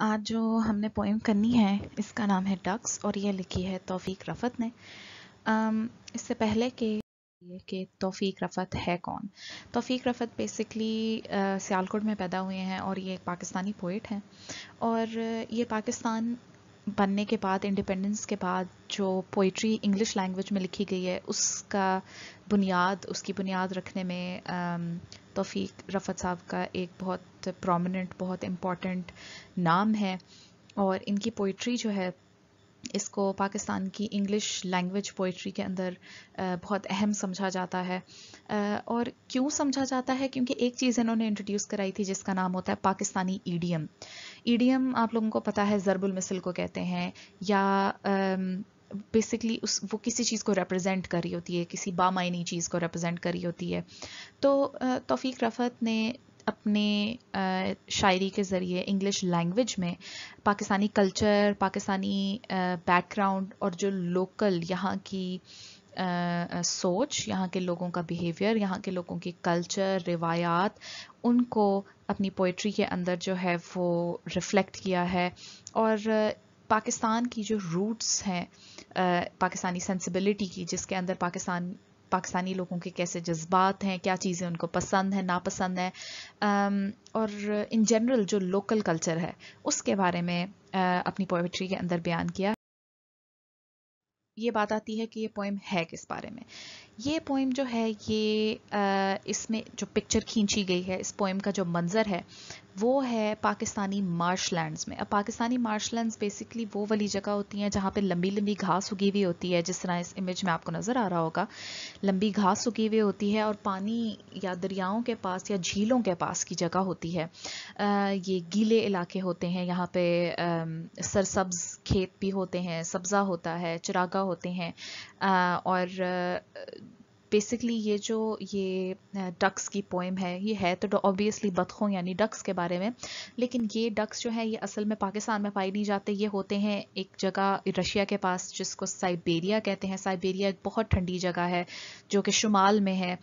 आज जो हमने पोएम करनी है, इसका नाम है डक्स और ये लिखी है तौफीक रफ़त ने। इससे पहले के, कि तौफीक रफ़त है कौन? तौफीक रफ़त बेसिकली सियालकोट में पैदा हुए हैं और ये एक पाकिस्तानी पोइट हैं। और ये पाकिस्तान बनने के बाद इंडिपेंडेंस के बाद जो पोइट्री इंग्लिश लैंग्वेज में लिखी गई है, उसका बुनियाद, उसकी बुनियाद रखने में तौफीक रफ़त साहब का एक बहुत प्रोमिनेंट बहुत इंपॉर्टेंट नाम है। और इनकी पोइट्री जो है, इसको पाकिस्तान की इंग्लिश लैंग्वेज पोइट्री के अंदर बहुत अहम समझा जाता है। और क्यों समझा जाता है? क्योंकि एक चीज़ इन्होंने इंट्रोड्यूस कराई थी, जिसका नाम होता है पाकिस्तानी ईडियम ईडियम आप लोगों को पता है ज़रबुल मिसल को कहते हैं, या बेसिकली उस वो किसी चीज़ को रिप्रेजेंट कर रही होती है किसी बामायनी चीज़ को रिप्रेजेंट कर रही होती है। तो तौफीक रफ़त ने अपने शायरी के ज़रिए इंग्लिश लैंग्वेज में पाकिस्तानी कल्चर पाकिस्तानी बैकग्राउंड और जो लोकल यहाँ की आ, सोच यहाँ के लोगों का बिहेवियर यहाँ के लोगों की कल्चर रिवायात उनको अपनी पोइट्री के अंदर जो है वो रिफ्लेक्ट किया है। और पाकिस्तान की जो रूट्स हैं पाकिस्तानी सेंसिबिलिटी की, जिसके अंदर पाकिस्तान, पाकिस्तानी लोगों के कैसे जज्बात हैं, क्या चीज़ें उनको पसंद हैं, नापसंद हैं और इन जनरल जो लोकल कल्चर है, उसके बारे में अपनी पोइट्री के अंदर बयान किया। ये बात आती है कि ये पोइम है किस बारे में? ये पोइम जो है, ये इसमें जो पिक्चर खींची गई है, इस पोइम का जो मंज़र है वो है पाकिस्तानी मार्श मार्शलैंड्स में। अब पाकिस्तानी मार्श मार्शलैंड्स बेसिकली वो वाली जगह होती हैं जहाँ पे लंबी लंबी घास उगी हुई होती है, जिस तरह इस इमेज में आपको नज़र आ रहा होगा। लंबी घास उगी हुई होती है और पानी या दरियाओं के पास या झीलों के पास की जगह होती है। ये गीले इलाके होते हैं, यहाँ पे सरसब्ज खेत भी होते हैं, सब्ज़ा होता है, चिरागा होते हैं। और बेसिकली ये जो ये डक्स की पोइम है, ये है तो ऑब्वियसली बतखों यानी डक्स के बारे में, लेकिन ये डक्स जो है, ये असल में पाकिस्तान में पाए नहीं जाते, ये होते हैं एक जगह रशिया के पास, जिसको साइबेरिया कहते हैं। साइबेरिया एक बहुत ठंडी जगह है, जो कि शुमाल में है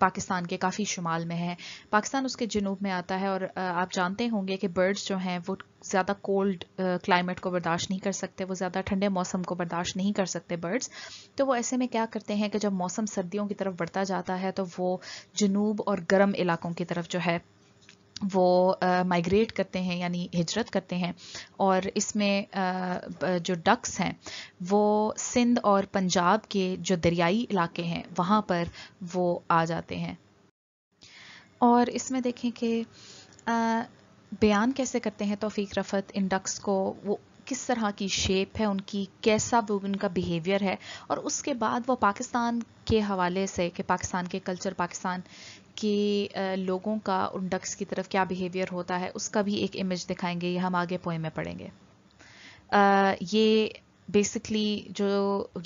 पाकिस्तान के काफ़ी शुमाल में है। पाकिस्तान उसके जनूब में आता है और आप जानते होंगे कि बर्ड्स जो हैं, वो ज़्यादा कोल्ड क्लाइमेट को बर्दाश्त नहीं कर सकते, वो ज़्यादा ठंडे मौसम को बर्दाश्त नहीं कर सकते बर्ड्स तो वो ऐसे में क्या करते हैं कि जब मौसम सर्दियों की तरफ़ बढ़ता जाता है तो वो जनूब और गर्म इलाकों की तरफ़ जो है, वो माइग्रेट करते हैं, यानी हिजरत करते हैं। और इसमें जो डक्स हैं, वो सिंध और पंजाब के जो दरियाई इलाके हैं, वहाँ पर वो आ जाते हैं। और इसमें देखें कि बयान कैसे करते हैं तोफ़ीक रफ़त इन डक्स को, वो किस तरह की शेप है, उनकी कैसा वो, उनका बिहेवियर है और उसके बाद वो पाकिस्तान के हवाले से, कि पाकिस्तान के कल्चर पाकिस्तान के लोगों का, उन डक्स की तरफ़ क्या बिहेवियर होता है, उसका भी एक इमेज दिखाएँगे, ये हम आगे पोए में पढ़ेंगे। ये बेसिकली जो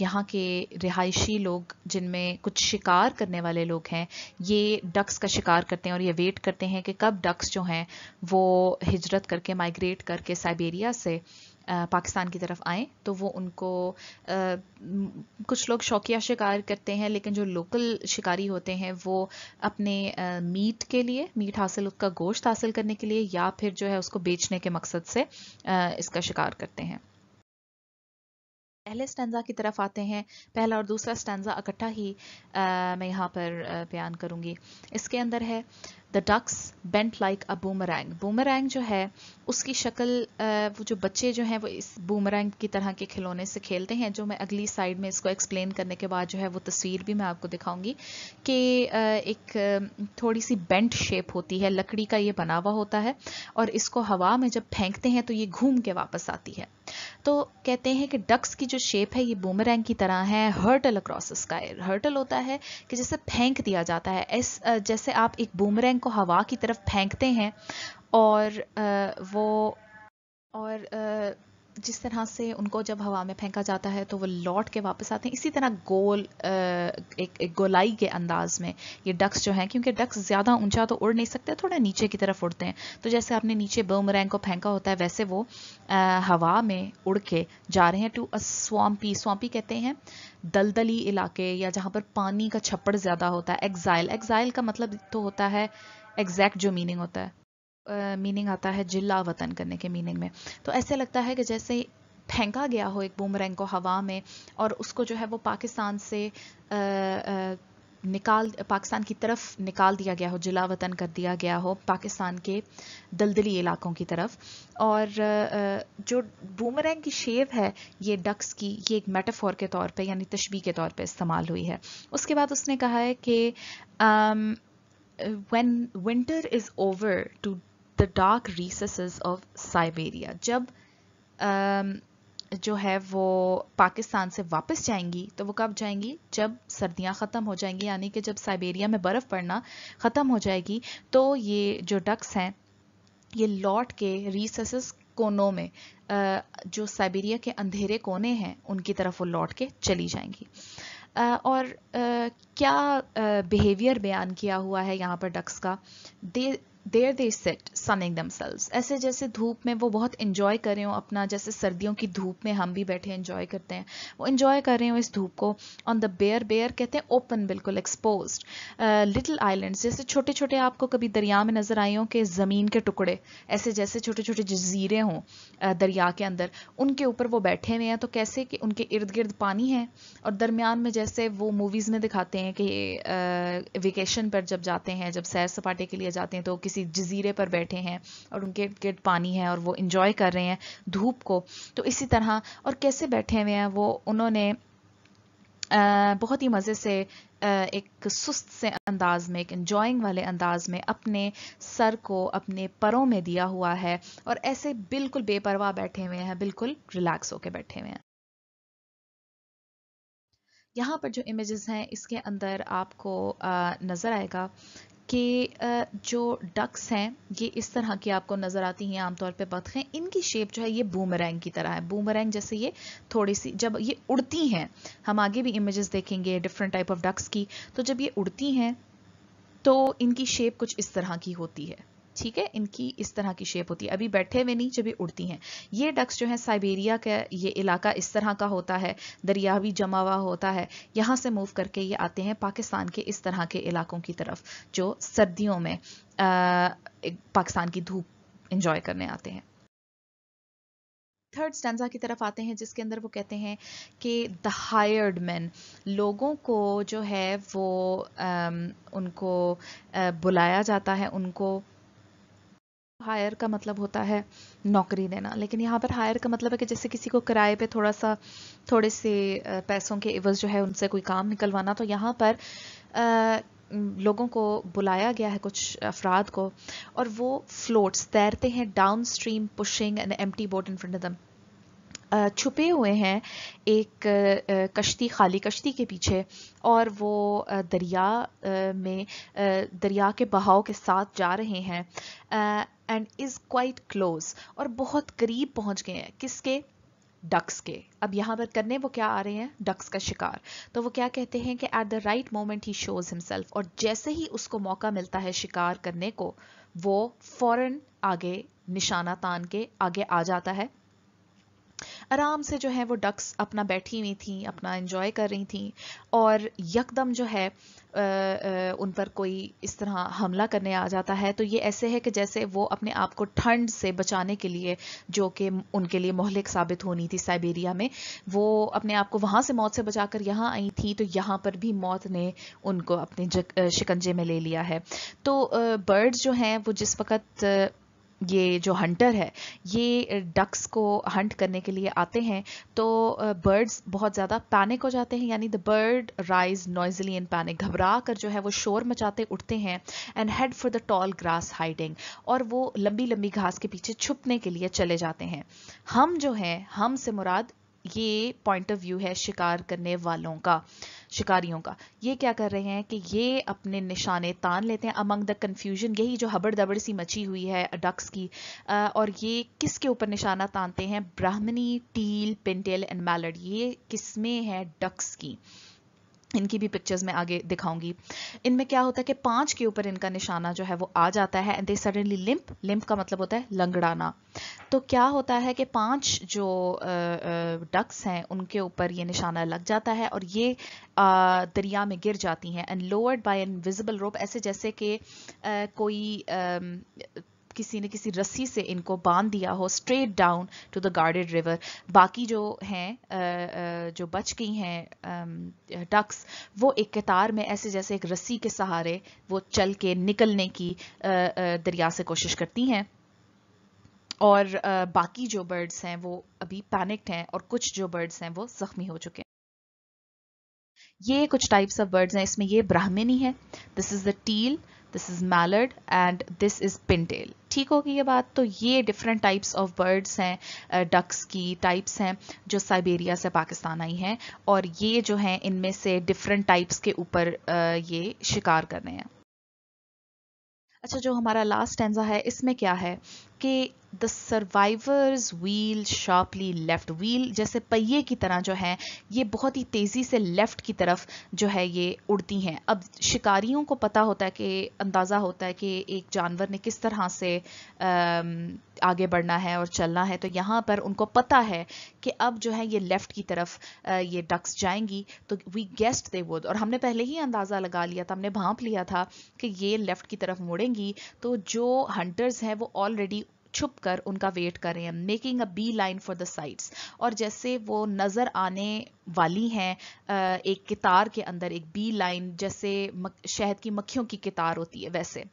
यहाँ के रिहायशी लोग, जिनमें कुछ शिकार करने वाले लोग हैं, ये डक्स का शिकार करते हैं और ये वेट करते हैं कि कब डक्स जो हैं, वो हिजरत करके माइग्रेट करके साइबेरिया से पाकिस्तान की तरफ़ आए तो वो उनको आ, कुछ लोग शौकिया शिकार करते हैं लेकिन जो लोकल शिकारी होते हैं वो अपने आ, मीट के लिए मीट हासिल उसका गोश्त हासिल करने के लिए या फिर जो है उसको बेचने के मकसद से आ, इसका शिकार करते हैं। पहले स्टैंडा की तरफ़ आते हैं पहला और दूसरा स्टैंडा इकट्ठा ही आ, मैं यहाँ पर बयान करूँगी। इसके अंदर है the ducks bent like a boomerang boomerang जो है, उसकी शक्ल वो जो बच्चे जो हैं, वो इस बूमरैंग की तरह के खिलौने से खेलते हैं, जो मैं अगली साइड में इसको एक्सप्लेन करने के बाद जो है, वो तस्वीर भी मैं आपको दिखाऊँगी कि एक थोड़ी सी बेंट शेप होती है, लकड़ी का ये बना हुआ होता है और इसको हवा में जब फेंकते हैं तो ये घूम के वापस आती है। तो कहते हैं कि डक्स की जो शेप है, ये बूमरैंग की तरह है हर्टल अक्रॉस स्काई हर्टल होता है कि जैसे फेंक दिया जाता है। एस जैसे आप एक बूमरैंग को हवा की तरफ़ फेंकते हैं और वो और जिस तरह से उनको जब हवा में फेंका जाता है तो वो लौट के वापस आते हैं। इसी तरह गोल एक, एक गोलाई के अंदाज में ये डक्स जो हैं क्योंकि डक्स ज़्यादा ऊँचा तो उड़ नहीं सकते थोड़ा नीचे की तरफ़ उड़ते हैं। तो जैसे आपने नीचे बमरैंग को फेंका होता है वैसे वो आ, हवा में उड़ के जा रहे हैं टू अ स्वाम्पी स्वाम्पी कहते हैं दलदली इलाके या जहाँ पर पानी का छप्पड़ ज़्यादा होता है एग्जाइल एग्जाइल का मतलब तो होता है एग्जैक्ट जो मीनिंग होता है। मीनिंग आता है जिला वतन करने के मीनिंग में। तो ऐसे लगता है कि जैसे फेंका गया हो एक बूमरैंग को हवा में और उसको जो है वो पाकिस्तान से आ, आ, निकाल पाकिस्तान की तरफ़ निकाल दिया गया हो जिला वतन कर दिया गया हो पाकिस्तान के दलदली इलाकों की तरफ़। और जो बूमरैंग की शेप है ये डक्स की ये एक मेटाफोर के तौर पे यानी तशबी के तौर पे इस्तेमाल हुई है। उसके बाद उसने कहा है कि when winter is over to the dark recesses of Siberia जब जो है वो पाकिस्तान से वापस जाएँगी तो वो कब जाएँगी? जब सर्दियाँ ख़त्म हो जाएँगी, यानी कि जब साइबेरिया में बर्फ़ पड़ना ख़त्म हो जाएगी तो ये जो डक्स हैं, ये लौट के रिसस कोनों में जो साइबेरिया के अंधेरे कोने हैं, उनकी तरफ़ वो लौट के चली जाएँगी। और क्या बिहेवियर बयान किया हुआ है यहाँ पर डक्स का? दे देर दे सेट सनिंग दमसेल्व्स ऐसे जैसे धूप में वो बहुत इंजॉय कर रहे हो अपना जैसे सर्दियों की धूप में हम भी बैठे इंजॉय करते हैं। वो इंजॉय कर रहे हो इस धूप को ऑन द बेयर बेयर कहते हैं ओपन बिल्कुल एक्सपोज लिटिल आइलैंड्स जैसे छोटे छोटे आपको कभी दरिया में नज़र आए हो कि ज़मीन के टुकड़े ऐसे जैसे छोटे छोटे जजीरे हों uh, दरिया के अंदर उनके ऊपर वो बैठे हुए हैं तो कैसे कि उनके इर्द गिर्द पानी है और दरमियान में जैसे वो मूवीज़ में दिखाते हैं कि वेकेशन uh, पर जब जाते हैं जब सैर सपाटे के लिए जाते हैं तो किसी किसी जजीरे पर बैठे हैं और उनके गिर्द पानी है और वो इंजॉय कर रहे हैं धूप को। तो इसी तरह, और कैसे बैठे हुए हैं वो? उन्होंने बहुत ही मज़े से एक सुस्त से अंदाज में, एक इंजॉइंग वाले अंदाज में अपने सर को अपने परों में दिया हुआ है और ऐसे बिल्कुल बेपरवाह बैठे हुए हैं, बिल्कुल रिलैक्स होके बैठे हुए हैं। यहाँ पर जो इमेजेस हैं, इसके अंदर आपको नज़र आएगा कि जो डक्स हैं, ये इस तरह की आपको नज़र आती हैं आमतौर पे बतखें। इनकी शेप जो है ये बूमरैंग की तरह है। बूमरैंग जैसे ये थोड़ी सी, जब ये उड़ती हैं, हम आगे भी इमेजेस देखेंगे डिफरेंट टाइप ऑफ़ डक्स की तो जब ये उड़ती हैं तो इनकी शेप कुछ इस तरह की होती है। ठीक है इनकी इस तरह की शेप होती है। अभी बैठे हुए नहीं जब ये उड़ती हैं। ये डक्स जो है साइबेरिया का ये इलाका इस तरह का होता है दरियावी जमा हुआ होता है। यहाँ से मूव करके ये आते हैं पाकिस्तान के इस तरह के इलाकों की तरफ़ जो सर्दियों में पाकिस्तान की धूप इंजॉय करने आते हैं। थर्ड स्टैंडा की तरफ़ आते हैं जिसके अंदर वो कहते हैं कि द हायर्ड मैन लोगों को जो है वो आ, उनको आ, बुलाया जाता है उनको हायर का मतलब होता है नौकरी देना। लेकिन यहाँ पर हायर का मतलब है कि जैसे किसी को किराए पे थोड़ा सा थोड़े से पैसों के इवज जो है उनसे कोई काम निकलवाना तो यहाँ पर आ, लोगों को बुलाया गया है कुछ अफराद को और वो फ्लोट्स तैरते हैं downstream pushing and empty boat in front दम छुपे हुए हैं एक कश्ती, खाली कश्ती के पीछे और वो दरिया में दरिया के बहाव के साथ जा रहे हैं एंड इज़ क्वाइट क्लोज और बहुत करीब पहुँच गए हैं। किसके? डक्स के। अब यहाँ पर करने वो क्या आ रहे हैं? डक्स का शिकार। तो वो क्या कहते हैं कि एट द राइट मोमेंट ही शोज़ हिमसेल्फ और जैसे ही उसको मौका मिलता है शिकार करने को, वो फ़ौरन आगे, निशाना तान के आगे आ जाता है। आराम से जो है वो डक्स अपना बैठी हुई थी, अपना एंजॉय कर रही थी और यकदम जो है उन पर कोई इस तरह हमला करने आ जाता है। तो ये ऐसे है कि जैसे वो अपने आप को ठंड से बचाने के लिए, जो कि उनके लिए मोहलिक साबित होनी थी साइबेरिया में, वो अपने आप को वहाँ से मौत से बचाकर यहाँ आई थी तो यहाँ पर भी मौत ने उनको अपने शिकंजे में ले लिया है। तो बर्ड्स जो हैं, वो जिस वक्त ये जो हंटर है, ये डक्स को हंट करने के लिए आते हैं तो बर्ड्स बहुत ज़्यादा पैनिक हो जाते हैं, यानी the bird rise noisily in panic घबरा कर जो है वो शोर मचाते उठते हैं and head for the tall grass hiding और वो लंबी लंबी घास के पीछे छुपने के लिए चले जाते हैं। हम जो हैं, हम से मुराद ये पॉइंट ऑफ़ व्यू है शिकार करने वालों का, शिकारियों का। ये क्या कर रहे हैं कि ये अपने निशाने तान लेते हैं अमंग द कन्फ्यूज़न यही जो हबड़ दबड़ सी मची हुई है डक्स की और ये किसके ऊपर निशाना तानते हैं? ब्राह्मणी, टील, पिंटेल एंड मैलड ये किसमें है डक्स की? इनकी भी पिक्चर्स में आगे दिखाऊँगी। इनमें क्या होता है कि पाँच के ऊपर इनका निशाना जो है वो आ जाता है and they suddenly limp limp का मतलब होता है लंगड़ाना। तो क्या होता है कि पाँच जो डक्स हैं, उनके ऊपर ये निशाना लग जाता है और ये दरिया में गिर जाती हैं। And lowered by invisible rope ऐसे जैसे कि कोई किसी ने किसी रस्सी से इनको बाँध दिया हो straight down to the guarded river बाकी जो हैं जो बच गई हैं डक्स वो एक कतार में ऐसे जैसे एक रस्सी के सहारे वो चल के निकलने की दरिया से कोशिश करती हैं। और बाकी जो बर्ड्स हैं, वो अभी पैनिक्ड हैं और कुछ जो बर्ड्स हैं, वो जख्मी हो चुके हैं। ये कुछ टाइप्स ऑफ़ बर्ड्स हैं, इसमें ये ब्राह्मणी है। This is the teal this is mallard and this is pintail ठीक होगी ये बात? तो ये डिफरेंट टाइप्स ऑफ़ बर्ड्स हैं डक्स की टाइप्स हैं, जो साइबेरिया से पाकिस्तान आई हैं, और ये जो हैं, इनमें से डिफरेंट टाइप्स के ऊपर ये शिकार कर रहे हैं। अच्छा जो हमारा लास्ट टेंजा है, इसमें क्या है? कि the survivors wheel sharply left wheel जैसे पहिए की तरह जो है, ये बहुत ही तेज़ी से लेफ़्ट की तरफ़ जो है ये उड़ती हैं। अब शिकारियों को पता होता है कि, अंदाज़ा होता है कि एक जानवर ने किस तरह से आगे बढ़ना है और चलना है। तो यहाँ पर उनको पता है कि अब जो है ये लेफ़्ट की तरफ़ ये डक्स जाएँगी। तो वी गेस्ट दे वुड और हमने पहले ही अंदाज़ा लगा लिया था, हमने भांप लिया था कि ये लेफ़्ट की तरफ़ मुड़ेंगी। तो जो हंटर्स हैं वो ऑलरेडी छुप कर उनका वेट कर रहे हैं making a beeline for the sides और जैसे वो नज़र आने वाली हैं एक कितार के अंदर, एक बी लाइन जैसे शहद की मक्खियों की कितार होती है वैसे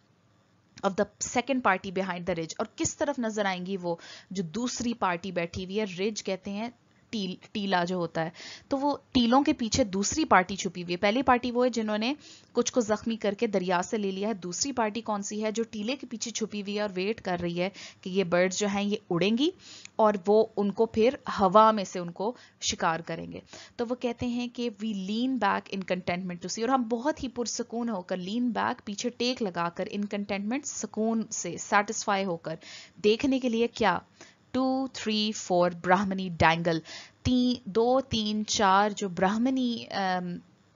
of the second party behind the ridge और किस तरफ़ नज़र आएँगी वो? जो दूसरी पार्टी बैठी हुई है रिज कहते हैं टील, टीला जो होता है तो वो टीलों के पीछे दूसरी पार्टी छुपी हुई है। पहली पार्टी वो है जिन्होंने कुछ को जख्मी करके दरिया से ले लिया है। दूसरी पार्टी कौन सी है जो टीले के पीछे छुपी हुई है और वेट कर रही है कि ये बर्ड्स जो हैं ये उड़ेंगी और वो उनको फिर हवा में से उनको शिकार करेंगे। तो वो कहते हैं कि we lean back in contentment to see और हम बहुत ही पुरसकून होकर लीन बैक पीछे टेक लगाकर इन कंटेंटमेंट सुकून से सेटिस्फाई होकर देखने के लिए क्या टू थ्री फोर ब्राह्मणी डैंगल तीन दो तीन चार जो ब्राह्मणी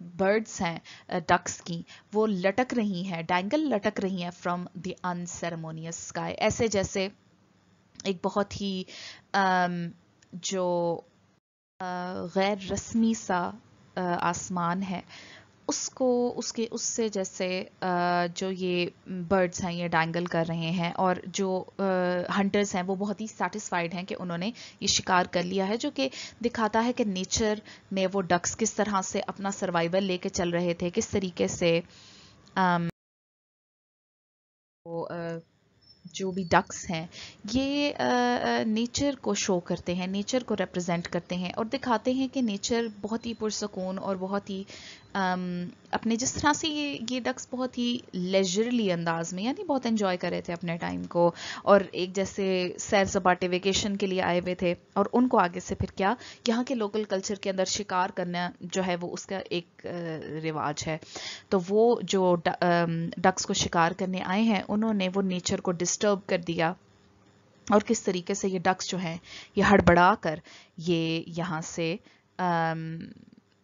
बर्ड्स हैं डक्स की, वो लटक रही हैं डैंगल लटक रही हैं फ्रॉम द अनसेरेमोनियस स्काई ऐसे जैसे एक बहुत ही जो गैर रस्मी सा आसमान है उसको उसके उससे जैसे जो ये बर्ड्स हैं ये डैंगल कर रहे हैं और जो हंटर्स हैं वो बहुत ही सेटिस्फाइड हैं कि उन्होंने ये शिकार कर लिया है जो कि दिखाता है कि नेचर में वो डक्स किस तरह से अपना सर्वाइवल लेके चल रहे थे किस तरीके से आम, वो जो भी डक्स हैं, ये नेचर को शो करते हैं नेचर को रिप्रेजेंट करते हैं और दिखाते हैं कि नेचर बहुत ही पुरसकून और बहुत ही अपने जिस तरह से ये ये डक्स बहुत ही लेजरली अंदाज में, यानी बहुत एंजॉय कर रहे थे अपने टाइम को और एक जैसे सैर सपाटे वेकेशन के लिए आए हुए थे और उनको आगे से फिर क्या यहाँ के लोकल कल्चर के अंदर शिकार करना जो है वो उसका एक रिवाज है। तो वो जो डक्स को शिकार करने आए हैं, उन्होंने वो नेचर को डिस्टर्ब कर दिया। और किस तरीके से ये डक्स जो हैं ये हड़बड़ा कर ये यहाँ से आ,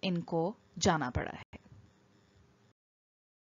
इनको जाना पड़ा है।